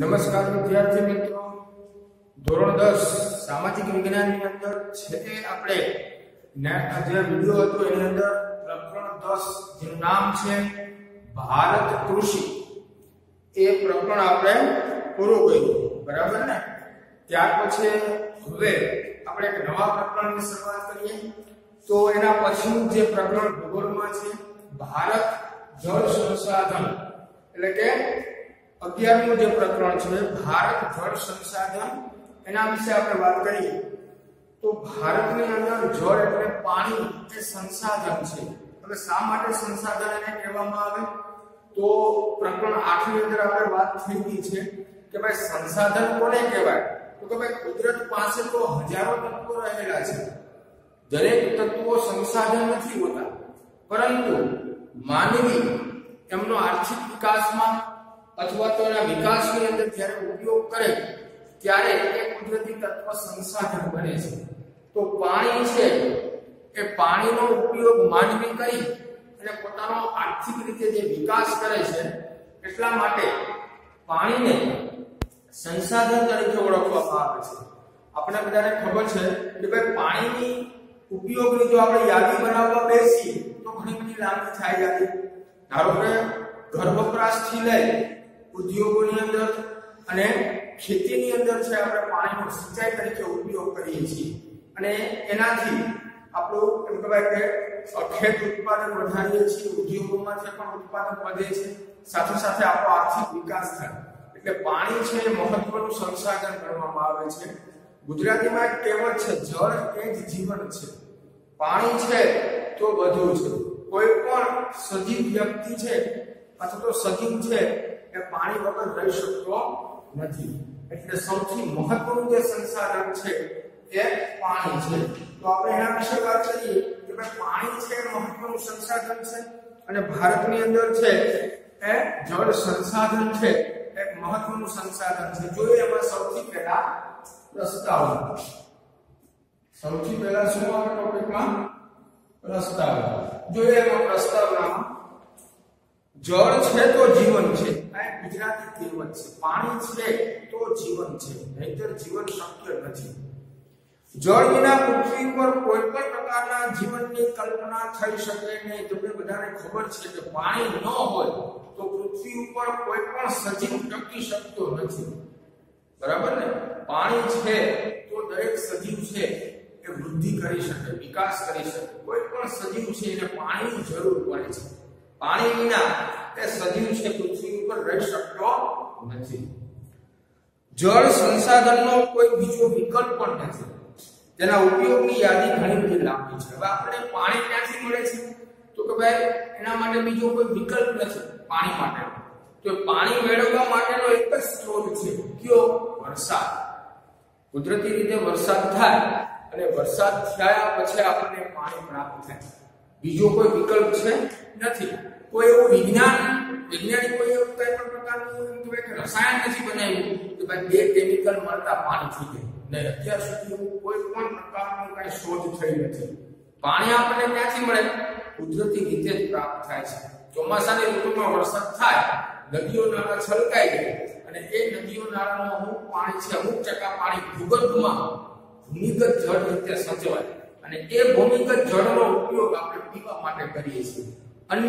નમસ્કાર વિદ્યાર્થી મિત્રો ધોરણ દસ સામાજિક વિજ્ઞાનની અંદર છે છેલ્લે આપણે જે વિડીયો હતો એની અંદર પ્રકરણ દસ જેનું નામ છે ભારત કૃષિ એ પ્રકરણ આપણે પૂરું કર્યું બરાબર ને ત્યાર પછી હવે આપણે એક નવા પ્રકરણની શરૂઆત કરીએ તો એના પછીનું જે પ્રકરણ ભૂગોળમાં છે ભારત જળ સંસાધન એટલે કે અગિયારમું જે પ્રકરણ છે ભારત જળ સંસાધન એના વિશે આપણે વાત કરીએ તો ભારતની અંદર જળ એટલે પાણી એ સંસાધન છે હવે શા માટે સંસાધન એને કહેવામાં આવે તો પ્રકરણ આઠની અંદર આપણે વાત થઈ ગઈ છે કે ભાઈ સંસાધન કોને કહેવાય તો કે ભાઈ કુદરત પાસે તો હજારો તત્વો રહેલા છે દરેક તત્વો સંસાધન નથી હોતા પરંતુ માનવી એમનો આર્થિક વિકાસમાં અથવા તેના વિકાસની અંદર ત્યારે ઉપયોગ કરે ત્યારે એક કુદરતી તત્વ સંસાધન બને છે તો પાણી છે કે પાણીનો ઉપયોગ માનવી કરી અને પોતાનો આર્થિક રીતે જે વિકાસ કરે છે એટલા માટે પાણીને સંસાધન તરીકે ઓળખવામાં આવે છે આપણને વધારે ખબર છે કે ભાઈ પાણીની ઉપયોગની જો આપણે યાદી બનાવવા બેસીએ તો ઘણી ઘણી લાંબી છાઈ جاتی દાખલા ગર્ભપ્રવાસથી લઈ ઉદ્યોગોની અંદર અને ખેતીની અંદર છે આપણે પાણીનો સિંચાઈ તરીકે ઉપયોગ કરીએ છીએ અને એનાથી આપણો એમ કવાય કે ખેત ઉત્પાદન વધારી છે ઉદ્યોગોમાં પણ ઉત્પાદક વધે છે સાથોસાથ આપણો આર્થિક વિકાસ થાય એટલે પાણી છે એ મહત્વનો સંસાધન ગણવામાં આવે છે ગુજરાતીમાં કેવળ છે જળ એ જ જીવન છે પાણી છે તો બધું છે કોઈ પણ સજીવ્યક્તિ છે આ તો સજીવ છે એ પાણી વગર રહી શકતો નથી એટલે સૌથી મહત્વનું જે સંસાધન છે એ પાણી છે તો આપણે એના વિશે વાત કરીએ કે ભાઈ પાણી છે મહત્વનું સંસાધન છે અને ભારતની અંદર છે એ જળ સંસાધન છે એક મહત્વનું સંસાધન છે જોઈએ એમાં સૌથી પહેલા રસ્તાઓ સૌથી પહેલા શું આવે ટોપિકમાં રસ્તાઓ જોઈએ એમાં પ્રસ્તાવનામાં જળ છે તો જીવન છે રાઈટ ગુજરાતી કહેવત છે પાણી છે તો જીવન છે નહીતર જીવન શક્ય નથી જળ વિના પૃથ્વી પર કોઈ પણ પ્રકારના જીવનની કલ્પના થઈ શકે નહીં તમને બધાને ખબર છે કે પાણી ન હોય તો પૃથ્વી ઉપર કોઈ પણ સજીવ ટકી શકતો નથી બરાબર ને પાણી છે તો દરેક સજીવ છે એ વૃદ્ધિ કરી શકે વિકાસ કરી શકે કોઈ પણ સજીવ છે એને પાણીની જરૂર પડે છે પાણી વિના તે સજીવ છે પૃથ્વી ઉપર રહી શકતો નથી જળ સંસાધનનો કોઈ બીજો વિકલ્પ પણ નથી તેના ઉપયોગની યાદી ઘણી બધી લાંબી છે હવે આપણે પાણી ક્યાંથી મળે છે તો કે ભાઈ એના માટે બીજો કોઈ વિકલ્પ નથી પાણી માટે તો પાણી મેળવવા માટેનો એક જ સ્ત્રોત છે કયો વરસાદ કુદરતી રીતે વરસાદ થાય અને વરસાદ થયા પછી આપણને પાણી પ્રાપ્ત થાય બીજો કોઈ વિકલ્પ છે નથી કોઈ ઓ વિજ્ઞાન જ્ઞાની કોઈ ઉત્તર પર પ્રકારનું અંતવે કે રસાયણ નથી બનાવ્યું તો બે કેમિકલ મળતા પાણી જે ને અખ્યા સુધી કોઈ કોઈ પ્રકારનું કઈ શોધ થઈ નથી પાણી આપણે ક્યાંથી મળે ઉદ્રતી રીતે પ્રાપ્ત થાય છે ચોમાસાની ઋતુમાં વરસાદ થાય નદીઓ નાળા છલકાઈ જાય અને એ નદીઓના નાળાનો હું પાણી છે 90% પાણી ભૂગર્ભમાં ભૂમિગત જળ એટલે સચવાય અને એ ભૂમિગત જળનો ઉપયોગ આપણે પીવા માટે કરીએ છીએ અન્ય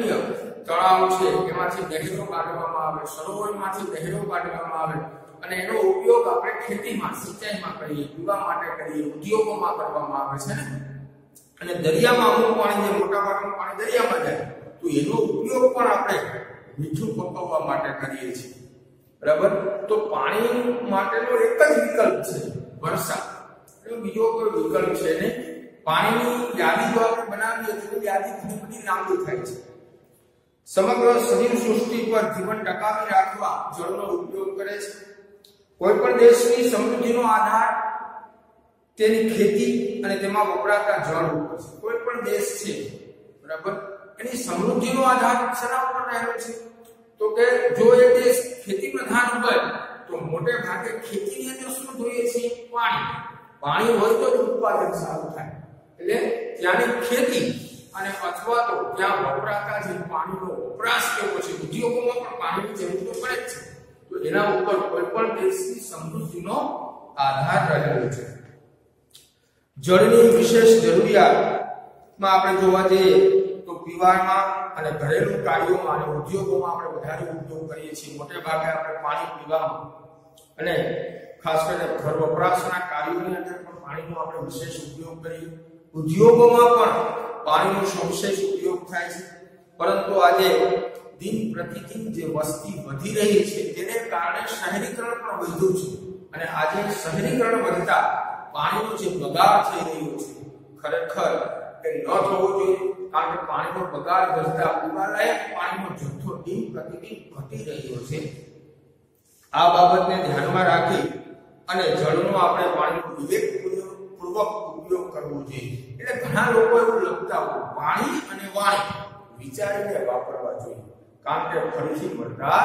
તણાંશ છે કેમાંથી દેહરો ભાગવામાં આવે સરોવરમાંથી દેહરો પાટવામાં આવે અને એનો ઉપયોગ આપણે ખેતીમાં સિંચાઈમાં કરીએ પીવા માટે કરીએ ઉદ્યોગોમાં પરવામાં આવે છે ને અને دریاમાં હુ પાણી જે મોટા ભાગનું પાણી دریاમાં જાય તો એનો ઉપયોગ પણ આપણે વિજ્યુ પંપવા માટે કરીએ છીએ બરાબર તો પાણી માટેનો એક જ વિકલ્પ છે વર્ષા એનો બીજો કોઈ વિકલ્પ છે ને પાણીની યાદી તો આપણે બનાવીએ તો યાદી ઘણી બધી લાંબી થાય છે સમગ્ર સજીવ સૃષ્ટિ પર જીવન ટકાવી રાખવા જળનો ઉપયોગ કરે છે કોઈ પણ દેશની સમૃદ્ધિનો આધાર તેની ખેતી અને તેમાં વપરાતા જળ ઉપર છે કોઈ પણ દેશ છે બરાબર એની સમૃદ્ધિનો આધાર શેના ઉપર રહેલો છે તો કે જો એ દેશ ખેતી પ્રધાન હોય તો મોટે ભાગે ખેતીની અંદર શું જોઈએ છે પાણી પાણી હોય તો જ ઉત્પાદન સારું થાય એ એટલે કે ખેતી અને પથવા તો જ્યાં ભરપરા કાજે પાણીનો વપરાશ કેવો છે ઉદ્યોગોમાં પણ પાણી જેવું પડે છે તો જેના ઉપર કોઈ પણ દેશની સમૃદ્ધિનો આધાર રહેલો છે જળની વિશેષ જરૂરિયાતમાં આપણે જોવા જોઈએ તો પીવામાં અને ઘરેલું કાર્યોમાં અને ઉદ્યોગોમાં આપણે વધારે ઉપયોગ કરીએ છીએ મોટા ભાગે આપણે પાણી પીવામાં અને ખાસ કરીને ભરપરાસના કાર્યોની અંદર પણ પાણીનો આપણે વિશેષ ઉપયોગ કરીએ ઉદ્યોગોમાં પણ પાણીનો સંશેષ ઉપયોગ થાય છે પરંતુ આજે દિન પ્રતિદિન જે વસ્તી વધી રહી છે તેને કારણે શહેરીકરણ પણ વધ્યું છે અને આજે શહેરીકરણ વધતા પાણીનો જે બગાડ થઈ રહ્યો છે ખરેખર એ ન થવો જોઈએ કારણ કે પાણીનો બગાડ વધતા પીવાલાયક પાણીનો જથ્થો દિન પ્રતિદિન ઘટી રહ્યો છે આ બાબતને ધ્યાનમાં રાખી અને જળનો આપણે પાણીનો વિવેકપૂર્વક ઉપયોગ કરવો જોઈએ એટલે ઘણા લોકો એવું લખતા હોય વાણી અને વાણી વિચારીને વાપરવા જોઈએ કારણ કે ફરીથી મળતા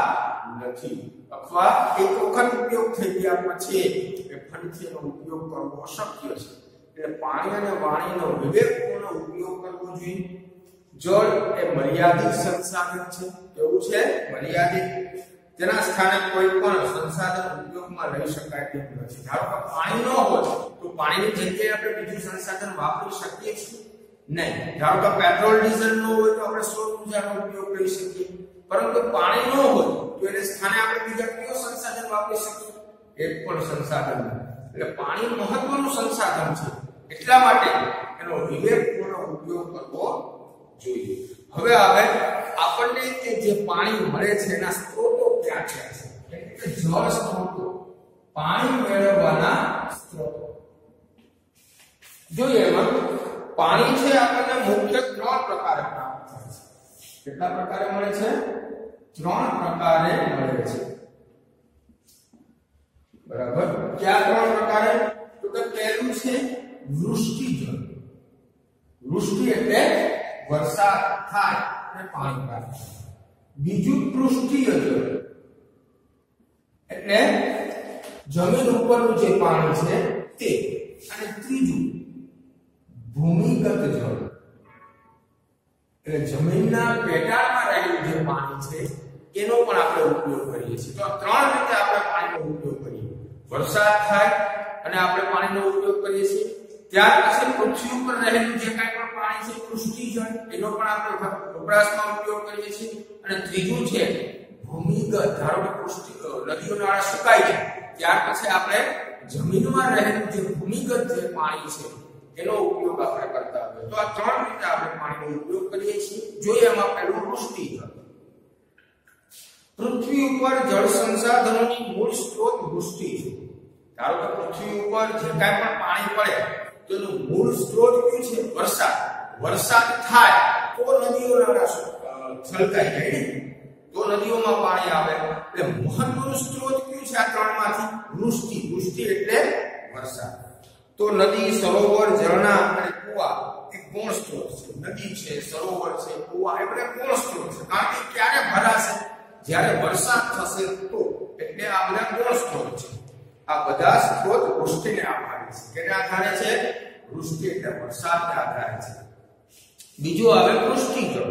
નથી અથવા એક વખત ઉપયોગ થઈ ગયા પછી એ ફરીથી એનો ઉપયોગ કરવો અશક્ય છે એટલે પાણી અને વાણીનો વિવેકપૂર્ણ ઉપયોગ કરવો જોઈએ જળ એ મર્યાદિત સંસાધન છે એવું છે મર્યાદિત તેના સ્થાને કોઈ પણ સંસાધન ઉપયોગમાં લઈ શકાશે કેમ જો જો પાણી ન હોય તો પાણીની જગ્યાએ આપણે બીજો સંસાધન વાપરી શકીશું નહીં જો જો પેટ્રોલ ડીઝલ ન હોય તો આપણે સોલર ઉર્જાનો ઉપયોગ કરી શકીએ પરંતુ પાણી ન હોય તો એને સ્થાને આપણે બીજો કયો સંસાધન વાપરી શકીએ હેપકોણ સંસાધન એટલે પાણી મહત્વનો સંસાધન છે એટલા માટે એનો વિવેકપૂર્ણ ઉપયોગ કરવો જોઈએ હવે હવે આપણે જે જે પાણી મળે છે એના છે એટલે જળ સ્ત્રોતો પાણી મેળવવાના સ્ત્રોતો જોઈએ એમાં પાણી છે આપણને મુખ્ય ત્રણ પ્રકારે પ્રાપ્ત થાય છે કેટલા પ્રકારે મળે છે ત્રણ પ્રકારે મળે છે બરાબર કયા ત્રણ પ્રકારે તો કે પહેલું છે વૃષ્ટિ જળ વૃષ્ટિ એટલે વરસાદ થાય અને પાણી પ્રાપ્ત બીજું પૃષ્ઠીય જળ એટલે જમીન ઉપરનું જે પાણી છે તે અને ત્રીજું ભૂમિગત જળ એટલે જમીનના પેટાળમાં રહેલું જે પાણી છે એનો પણ આપણે ઉપયોગ કરીએ છીએ તો આ ત્રણ રીતે આપણે પાણીનો ઉપયોગ કરીએ વરસાદ થાય અને આપણે પાણીનો ઉપયોગ કરીએ છીએ ત્યાર પછી પૃથ્વી ઉપર રહેલું જે કાંઈ પણ પાણી છે પૃષ્ઠિજળ એનો પણ આપણે વપરાશમાં ઉપયોગ કરીએ છીએ અને ત્રીજું છે ભુમીગત જળ પુષ્ટિ લક્ષણ આરા સુકાઈ છે ત્યાર પછી આપણે જમીનમાં રહેલું જે ભૂમિગત છે પાણી છે એનો ઉપયોગ આપણે કરતા હોઈએ તો આ ત્રણ રીતે આપણે પાણીનો ઉપયોગ કરીએ છીએ જોઈએ આમ આપણે પુષ્ટિ થતી છે પૃથ્વી ઉપર જળ સંસાધનોની મૂળ સ્ત્રોત પુષ્ટિ છે કારણ કે પૃથ્વી ઉપર જે કાયમ પાણી પડે તો એનું મૂળ સ્ત્રોત કયું છે વરસાદ વરસાદ થાય તો નદીઓ નાળા છલકાઈ જાય તો નદીઓમાં પાણી આવે એટલે મહત્વનું સ્ત્રોત કયું છે આ ત્રણમાંથી વૃષ્ટિ વૃષ્ટિ એટલે વરસાદ તો નદી સરોવર ઝરણા અને કુવા એ કોણ સ્ત્રોત છે નદી છે સરોવર છે કુવા એ બધા કોણ સ્ત્રોત છે કારણ કે ક્યારે ભરાશે જ્યારે વરસાદ થશે તો એટલે આ બધા કોણ સ્ત્રોત છે આ બધા સ્ત્રોત વૃષ્ટિને આભારી છે કેને આધારે છે વૃષ્ટિ એટલે વરસાદને આધારે છે બીજું આવે વૃષ્ટિ જળ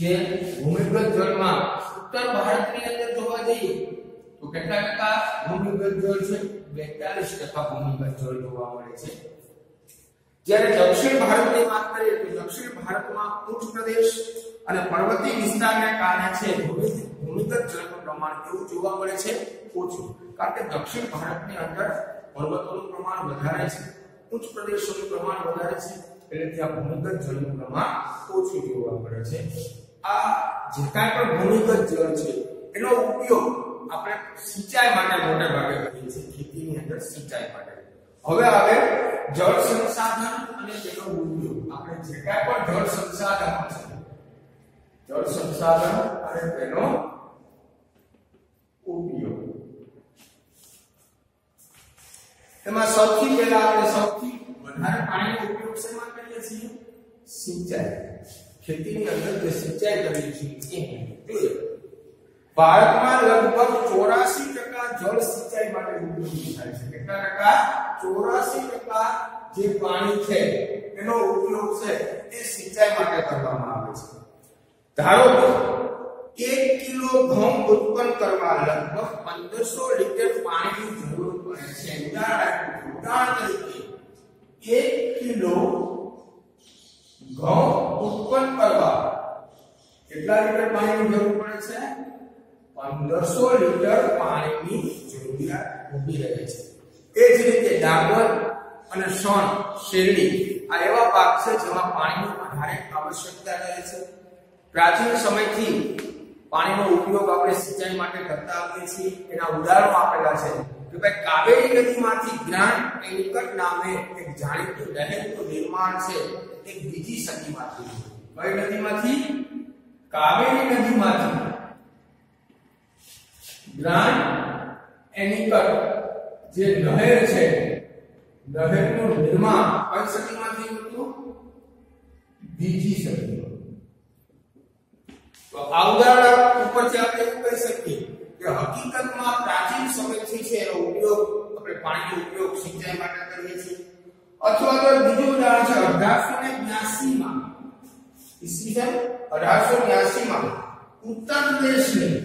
જે ભૂમિગત જળમાં ઉત્તર ભારતની અંદર જોવા જઈએ તો કેટલા ટકા ભૂમિગત જળ છે બેતાલીસ ટકા ભૂમિગત જળ જોવા મળે છે જ્યારે દક્ષિણ ભારતની વાત કરીએ તો દક્ષિણ ભારતમાં ઉચ્ચ પ્રદેશ અને પર્વતીય વિસ્તારને કારણે છે ભૂમિગત જળનું પ્રમાણ કેવું જોવા મળે છે ઓછું કારણ કે દક્ષિણ ભારતની અંદર પર્વતોનું પ્રમાણ વધારે છે ઉચ્ચ પ્રદેશોનું પ્રમાણ વધારે છે એટલે ત્યાં ભૂમિગત જળનું પ્રમાણ ઓછું જોવા મળે છે આ જે કાંઈ પણ ભૂમિગત જળ છે એનો ઉપયોગ આપણે સિંચાઈ માટે મોટે ભાગે કરીએ છીએ ખેતીની અંદર સિંચાઈ માટે હવે આવે જળ સંસાધન અને તેનો ઉપયોગ આપણે જે કાંઈ પણ જળ સંસાધન છે જળ સંસાધન અને તેનો ઉપયોગ એમાં સૌથી પહેલા આપણે સૌથી વધારે પાણીનો ઉપયોગ શેમાં કરીએ છીએ સિંચાઈ જે તેની અંદર જે સિંચાઈ કરીએ છીએ એ છે ભારત માં લગભગ 84% જળ સિંચાઈ માટે ઉપલબ્ધ થાય છે કેટલા ટકા 84% જે પાણી છે એનો ઉપલબ્ધ છે એ સિંચાઈ માટે કરવામાં આવે છે ધારો કે 1 કિલો ઘઉં ઉત્પન્ન કરવા લગભગ 1500 લિટર પાણીની જરૂર પડે છેndarray તાજથી 1 કિલો ઘઉં પૂર્ણ પરિવાર કેટલા લિટર પાણીની જરૂર પડે છે 1500 લિટર પાણીની જરૂરિયાત ઊભી રહે છે એ જ રીતે ડાબડ અને સણ શેરડી આ એવા પાક છે જેમાં પાણીની આધારિત આવશ્યકતા રહે છે પ્રાચીન સમયથી પાણીનો ઉપયોગ આપણે સિંચાઈ માટે કરતા આપીએ છીએ તેના ઉદાહરણો આપેલા છે કે ભાઈ કાવેરી નદીમાંથી જ્ઞાન એક એક નામે એક જાળી તો નહેરનું નિર્માણ છે એક બીજી સદીમાંથી કઈ નદીમાંથી કાવેરી નદીમાંથી ગ્રાન્ડ એનિકટ જે નહેર છે નહેરનું નિર્માણ કઈ સદીમાં થયું હતું બીજી સદીમાં તો આ ઉદાહરણ ઉપરથી આપણે એવું કહી શકીએ કે હકીકતમાં પ્રાચીન સમયથી છે એનો ઉપયોગ આપણે પાણીનો ઉપયોગ સિંચાઈ માટે કરીએ છીએ અથવા તો બીજું ઉદાહરણ છે 1882 માં ઈસવીસન 1882 માં ઉત્તર પ્રદેશની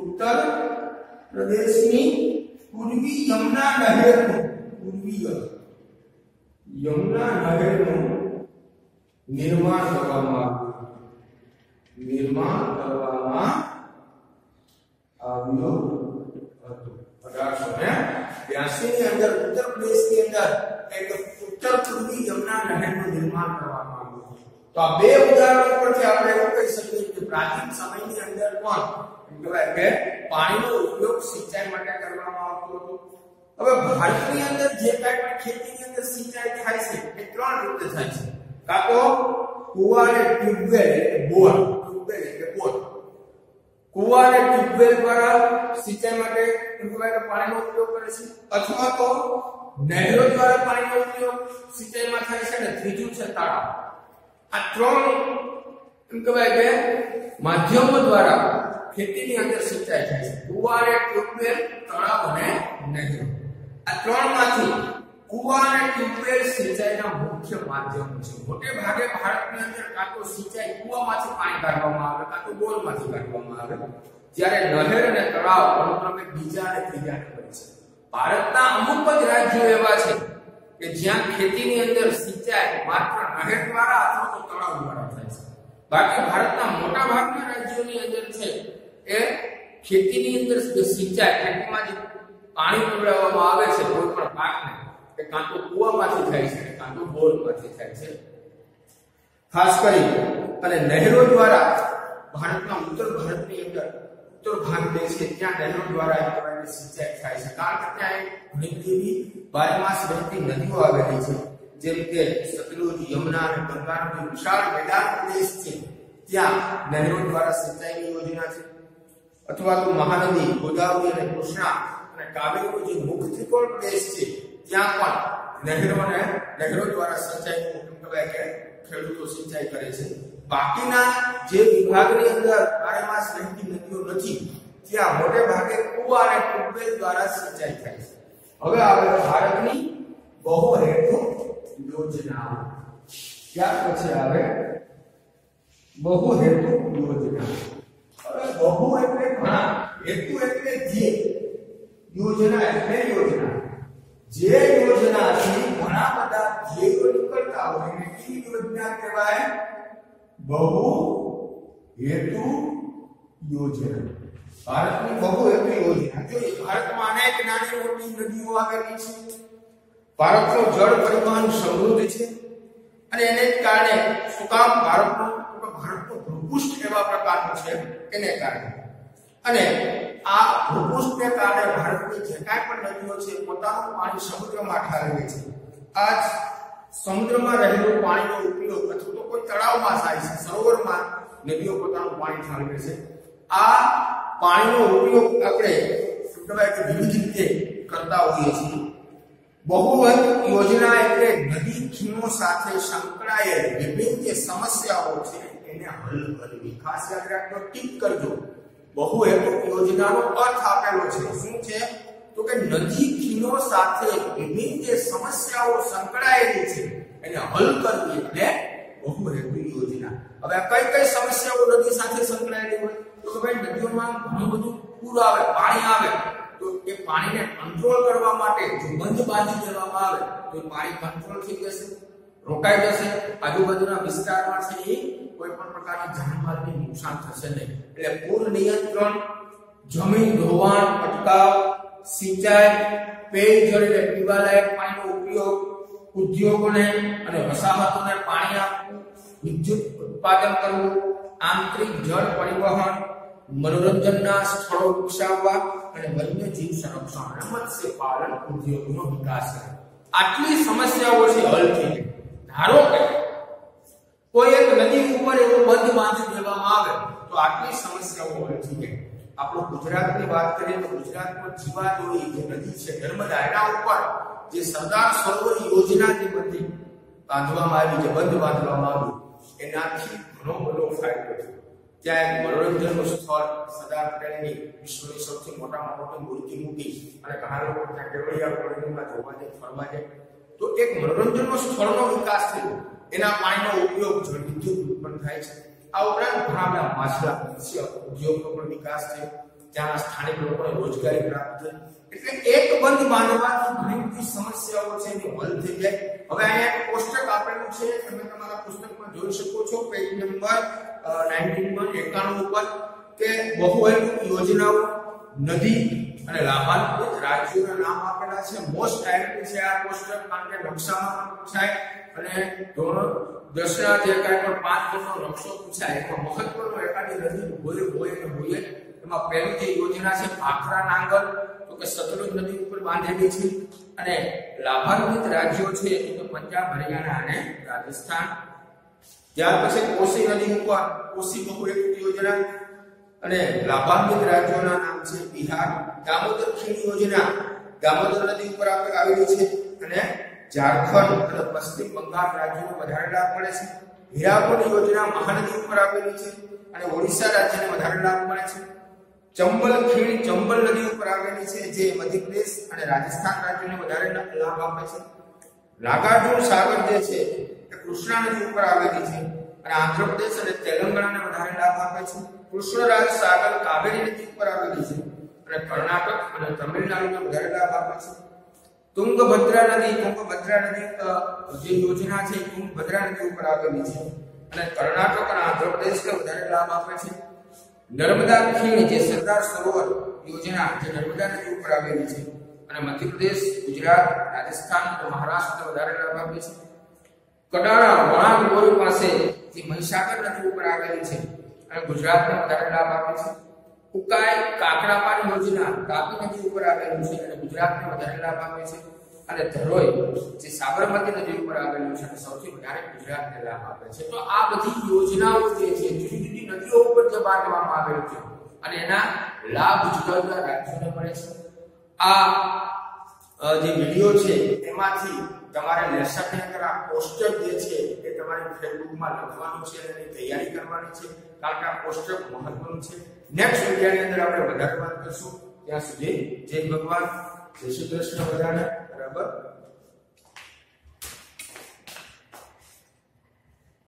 ઉત્તર પ્રદેશની પૂર્વી યમુના નહેરનું પૂર્વીય યમુના નહેરનું નિર્માણ કરવામાં આવ્યું નિર્માણ કરવામાં આવ્યું હતું અઢારસો ને व्यासी ने अंदर उत्तर प्रदेश के अंदर એક ઉત્તર પૂર્વી યમુના નહેરનું નિર્માણ કરવામાં આવ્યું તો આ બે ઉદાહરણ પરથી આપણે એવું કહી શકીએ કે પ્રાચીન સમયની અંદર પણ કહેવાય કે પાણીનો ઉપયોગ સિંચાઈ માટે કરવામાં આવતો હતો હવે ભારતની અંદર જે ટાઈપની ખેતીની અંદર સિંચાઈ થાય છે એ ત્રણ રીતે થાય છે કાં તો કુવા અને ટ્યુબવેલ એટલે બોર ટ્યુબવેલ એટલે બોર કુવા અને ટ્યુબવેલ દ્વારા સિંચાઈ માટે ટૂંકમાં પાણીનો ઉપયોગ કરે છે અથવા તો નહેરો દ્વારા પાણીનો ઉપયોગ સિંચાઈમાં થાય છે અને ત્રીજું છે તળાવ આ ત્રણ એમ કહેવાય કે માધ્યમો દ્વારા ખેતીની અંદર સિંચાઈ થાય છે કુવા અને ટ્યુબવેલ તળાવ અને નહેરો આ ત્રણમાંથી કુવા અને ટ્યુબવેલ સિંચાઈના મુખ્ય માધ્યમો છે મોટે ભાગે ભારતની અંદર કાં તો સિંચાઈ કુવામાંથી પાણી કાઢવામાં આવે કાં તો બોરમાંથી કાઢવામાં આવે જ્યારે નહેર અને તળાવ અનુક્રમે બીજા અને ત્રીજા નંબર છે ભારતના અમુક જ રાજ્યો એવા છે કે જ્યાં ખેતીની અંદર સિંચાઈ માત્ર નહેર દ્વારા અથવા તો તળાવ દ્વારા થાય છે બાકી ભારતના મોટા ભાગના રાજ્યોની અંદર છે એ ખેતીની અંદર સિંચાઈ ખેતીમાં જે પાણી પીવડાવવામાં આવે છે કોઈ પણ પાકને કે કાં તો કૂવામાંથી થાય છે કાં તો બોરમાંથી થાય છે ખાસ કરી અને નહેરો દ્વારા ભારતના ઉત્તર ભારતની અંદર ઉત્તર ભારત દેશ છે ત્યાં નહેરો દ્વારા એક પ્રકારની સિંચાઈ થાય છે કારણ કે ત્યાં એક ઘણી બધી બારમાસ વહેતી નદીઓ આવેલી છે જેમ કે સતલુજ યમુના અને ગંગાનું વિશાળ મેદાન દેશ છે ત્યાં નહેરો દ્વારા સિંચાઈની યોજના છે અથવા તો મહાનદી ગોદાવરી અને કૃષ્ણા અને કાવેરીનો જે મુખ્ય ત્રિકોણ દેશ છે ત્યાં પણ નહેરોને નહેરો દ્વારા સિંચાઈનું મોકલે કે ખેડૂતો સિંચાઈ કરે છે બાકીના જે વિભાગની અંદર બારેમાસ રહેતી નદીઓ નથી ત્યાં મોટે ભાગે કુવા અને ટ્યુબવેલ દ્વારા સિંચાઈ થાય છે હવે આવે ભારતની બહુ હેતુ યોજનાઓ ત્યાર પછી આવે બહુ હેતુ યોજના હવે બહુ એટલે ઘણા હેતુ એટલે જે યોજના એટલે યોજના જે યોજનાથી ઘણા બધા ધ્યેયો નીકળતા હોય એને એ યોજના કહેવાય બહુ હેતુ યોજના ભારતની બહુ હેતુ યોજના જોઈએ ભારતમાં અનેક નાની મોટી નદીઓ આવેલી છે ભારતનું જળ પરિવહન સમૃદ્ધ છે અને એને કારણે શું કામ ભારતનું ભારતનું ભૂપુષ્ઠ એવા પ્રકારનું છે એને કારણે અને આ ભૂપૃષ્ઠને કારણે ભારતની જે કાંઈ પણ નદીઓ છે પોતાનું પાણી સમુદ્રમાં ઠાલવે છે આજ સમુદ્રમાં રહેલું પાણીનો ઉપયોગ અથવા તો કોઈ તળાવમાં થાય છે સરોવરમાં નદીઓ પોતાનું પાણી ઠાલવે છે આ પાણીનો ઉપયોગ આપણે કહેવાય કે વિવિધ રીતે કરતા હોઈએ છીએ બહુવત યોજના એટલે નદી ખીણો સાથે સંકળાયેલ વિભિન્ન જે સમસ્યાઓ છે એને હલ કરવી ખાસ યાદ રાખજો ટીક કરજો બહુ હેતુ યોજનાનો અર્થ આપણો છે શું છે કે નદી કિનો સાથે વિધિંગ જે સમસ્યાઓ સંકળાયેલી છે એને હલ કરીને એક બહુ હેતુ યોજના હવે આ કઈ કઈ સમસ્યાઓ નદી સાથે સંકળાયેલી હોય તો કેમ દુકાનમાં ઘણું બધું પુરા આવે પાણી આવે તો એ પાણીને કંટ્રોલ કરવા માટે બંધ બાંધવામાં આવે તો પાણી કંટ્રોલ થઈ જશે રોકાઈ જશે આજુબાજુના વિસ્તારમાં છે એ કોઈ પણ પ્રકારની જાનમાલને નુકસાન થશે નહીં એટલે પૂર નિયંત્રણ જમીન ધોવાણ અટકાવ સિંચાઈ પેયજળ એટલે પીવાલાયક પાણીનો ઉપયોગ ઉદ્યોગોને અને વસાહતોને પાણી આપવું વિદ્યુત ઉત્પાદન કરવું આંતરિક જળ પરિવહન મનોરંજનના સ્થળો વિકસાવવા અને વન્યજીવ સંરક્ષણ અને મત્સ્ય પાલન ઉદ્યોગનો વિકાસ કરવો આટલી સમસ્યાઓ છે હલ થઈ ધારો કે કોઈ એક નદી ઉપર એવું બંધ બાંધ લેવામાં આવે તો આટલી સમસ્યાઓ હોય છે કે આપણો ગુજરાતની વાત કરીએ તો ગુજરાતમાં જીવાડોળી જે નદી છે ધર્મદાડા ઉપર જે સરકાર સરોવર યોજનાની બધી પાંઢવા મારે જે બંધ બાંધવામાં આવ્યું એનાથી ઘણો બધો ફાયદો થયો ત્યાં એક મનોરંજન સ્થળ સદાર પટેલની વિશ્વની સૌથી મોટામાં મોટી મૂર્તિ મૂકી અને કારણે પણ ત્યાં જેળળીયા પરનું જોવા જેવું જોવા જેવું છે તો એક મનોરંજનનો સ્તરોનો વિકાસ છે એના પાણીનો ઉપયોગ જો વિદ્યુત ઉત્પાદન થાય છે આ ઉપરાંત આપણા આસપાસે ઉદ્યોગનો પણ વિકાસ છે જેના સ્થાનિક લોકોને રોજગારી પ્રાપ્ત એટલે એક બંધ માનવાની ઘણી સમસ્યાઓ છે જે હલ થઈ જાય હવે અહીં એક પોસ્ટક આપેલું છે તમે તમારા પુસ્તકમાં જોઈ શકો છો પેજ નંબર 19 પર 91 ઉપર કે બહુ હેતુ યોજનાઓ નદી અને લાભકૂત રાજ્યોના નામ આપેલા છે મોસ્ટ આઈરેન્ટ છે આ પોસ્ટક કાંકે નકશામાં છે અને ધોરણ 10 જે કાયમ પાંચ કચ્છો નક્ષો કુછ આયકો મહત્વનો રેખાડી નદી બોલે બોએ તો બોલે એમાં પહેલી જે યોજના છે આખરા નાંગલ તો કે સતલુજ નદી ઉપર બાંધેલી છે અને લાભાનકિત રાજ્યો છે તો પંજાબ હરિયાણા અને રાજસ્થાન ત્યાર પછી ઓસી નદી ઉપર ઓસી પકુર્ય યોજના અને લાભાનકિત રાજ્યોના નામ છે બિહાર ગામોદરખી યોજના ગામોદર નદી ઉપર આપડે આવેલું છે અને ઝારખંડ પશ્ચિમ બંગાળ રાજ્યોને વધારે લાભ મળે છે હીરાકોડ યોજના મહાનદી ઉપર આવેલી છે અને ઓડિશા રાજ્યને વધારે લાભ મળે છે ચંબલ ખીણ ચંબલ નદી ઉપર આવેલી છે જે મધ્યપ્રદેશ અને રાજસ્થાન રાજ્યને વધારે લાભ આપે છે નાગાર્જુન સાગર જે છે એ કૃષ્ણા નદી ઉપર આવેલી છે અને આંધ્રપ્રદેશ અને તેલંગાણાને વધારે લાભ આપે છે કૃષ્ણરાજ સાગર કાવેરી નદી ઉપર આવેલી છે અને કર્ણાટક અને તમિલનાડુને વધારે લાભ આપે છે તુંગભદ્રા નદી તુંગભદ્રા નદી જે યોજના છે તુંગભદ્રા નદી ઉપર આવેલી છે અને કર્ણાટક અને આંધ્રપ્રદેશને વધારે લાભ આપે છે નર્મદા ખીણ જે સરદાર સરોવર યોજના જે નર્મદા નદી ઉપર આવેલી છે અને મધ્યપ્રદેશ ગુજરાત રાજસ્થાન અને મહારાષ્ટ્રને વધારે લાભ આપે છે કડાણા વણાંગ પાસે જે મહીસાગર નદી ઉપર આવેલી છે અને ગુજરાતને વધારે લાભ આપે છે ઉકાઈ કાકડાપાડ યોજના તાપી નદી ઉપર આવેલું છે અને ગુજરાતને વધારે લાભ આપે છે અને ધરોઈ જે સાબરમતી નદી ઉપર આવેલું છે અને સૌથી વધારે ગુજરાતને લાભ આપે છે તો આ બધી યોજનાઓ જે છે જુદી જુદી નદીઓ ઉપર જે બાંધવામાં આવેલું છે અને એના લાભ જુદા જુદા રાજ્યોને મળે છે આ જે વિડીયો છે એમાંથી તમારે લેસનની અંદર આ પોસ્ટર જે છે એ તમારે ફેસબુકમાં લખવાનું છે અને તૈયારી કરવાની છે કારણ કે આ પોસ્ટર મહત્વનું છે નેક્સ્ટ વિડીયોની અંદર આપણે વધારે વાત કરશું ત્યાં સુધી જય ભગવાન જય શ્રી કૃષ્ણ બધાને બરાબર